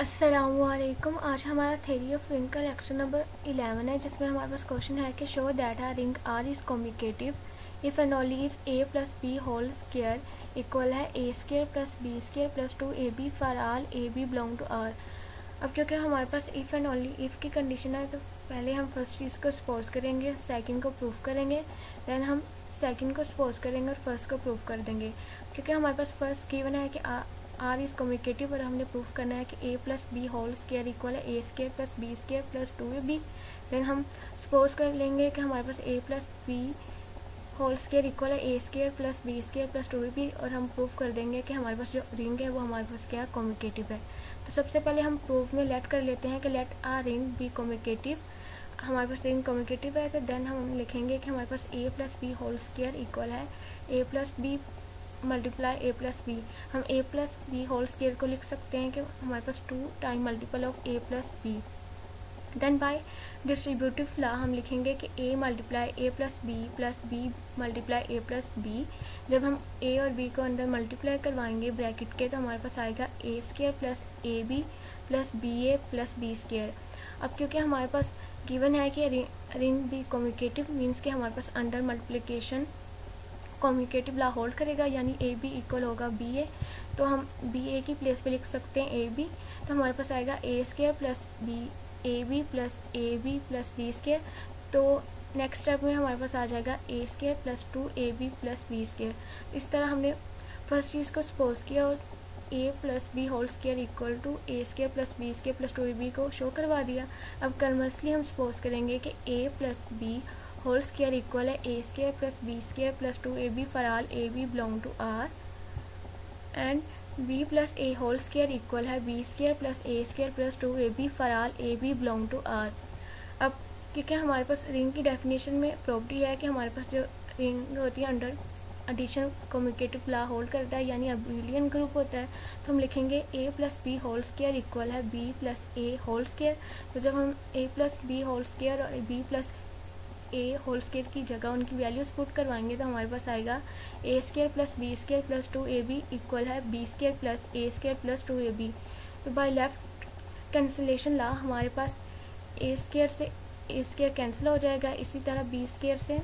असलकुम आज हमारा थेरी ऑफ़ रिंग का लेक्चर नंबर 11 है, जिसमें हमारे पास क्वेश्चन है कि show that R ring R is communicative if and only if A plus B whole square equal है. A square plus B square plus two A B for all A B belong to R अब क्योंकि हमारे पास if and only if की condition है तो पहले हम फ़र्स्ट चीज़ को सपोज़ करेंगे सेकेंड को प्रूफ करेंगे दैन हम सेकेंड को सपोज़ करेंगे और फ़र्स्ट को प्रूफ कर देंगे। क्योंकि हमारे पास फ़र्स्ट गिवन है कि आर इज़ कम्युनिकेटिव और हमने प्रूफ करना है कि A plus B whole square equal है। A square plus B square plus two A B then हम सपोज़ कर लेंगे कि हमारे पास A plus B whole square equal है। A square plus B square plus two A B और हम proof कर देंगे कि हमारे पास जो रिंग है वो हमारे पास क्या कम्युनिकेटिव है। तो सबसे पहले हम प्रूफ में लेट कर लेते हैं कि let R ring be communicative हमारे पास रिंग कम्युनिकेटिव है तो देन हम लिखेंगे कि हमारे पास A plus B whole square equal है। A plus B multiply A plus B हम A plus B whole square को लिख सकते हैं कि हमारे पास two time multiple of A plus B then by distributive law हम लिखेंगे कि A multiply A plus B plus B multiply A plus B जब हम ए और बी को अंदर मल्टीप्लाई करवाएँगे ब्रैकेट के तो हमारे पास आएगा A square plus A B plus B A plus B square अब क्योंकि हमारे पास गिवन है कि रिंग बी कम्युनिकेटिव मीन्स कि हमारे पास under multiplication communicative law hold करेगा, यानी ए बी इक्वल होगा बी ए तो हम बी ए की प्लेस पे लिख सकते हैं ए बी तो हमारे पास आएगा a square plus b a b plus a b plus b square तो नेक्स्ट स्टेप में हमारे पास आ जाएगा a square plus two a b plus b square इस तरह हमने फ़र्स्ट चीज़ को सपोज़ किया और a plus b whole square equal to a square plus b square plus two a b को शो करवा दिया. अब कन्वर्सली हम सपोज़ करेंगे कि a plus b whole square equal है a square plus b square plus two a b for a b belong to R and b plus a whole square equal है b square plus a square plus two a b for a b belong to R अब, क्योंकि हमारे पास ring की definition में property है कि हमारे पास जो रिंग होती है under addition commutative law hold करता है, यानी अबिलियन ग्रुप होता है तो हम लिखेंगे a plus b whole square equal है b plus a whole square तो जब हम a plus b whole square और b plus a whole square की जगह, उनकी वैल्यूज़ पुट करवाएँगे तो हमारे पास आएगा a square plus b square plus two a b equal है। B square plus a square plus two a b तो बाय लेफ़्ट कैंसिलेशन ला, हमारे पास ए स्केयर से ए स्केयर कैंसिल हो जाएगा। इसी तरह बी स्केयर से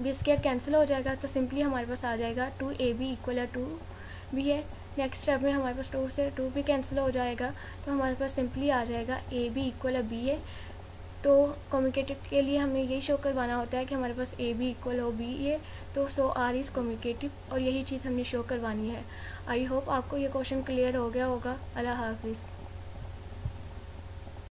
बी स्केयर कैंसिल हो जाएगा तो सिंपली हमारे पास आ जाएगा टू ए बी इक्वल है टू बी है। नेक्स्ट स्टेप में हमारे पास टू से टू भी कैंसिल हो जाएगा तो हमारे पास सिंपली आ जाएगा ए बी इक्वल है बी है। तो कम्युनिकेटिव के लिए हमें यही शो करवाना होता है कि हमारे पास ए बी इक्वल हो बी ये तो सो आर इज़ कम्युनिकेटिव और यही चीज़ हमने शो करवानी है। आई होप आपको ये क्वेश्चन क्लियर हो गया होगा। अल्लाह हाफिज़।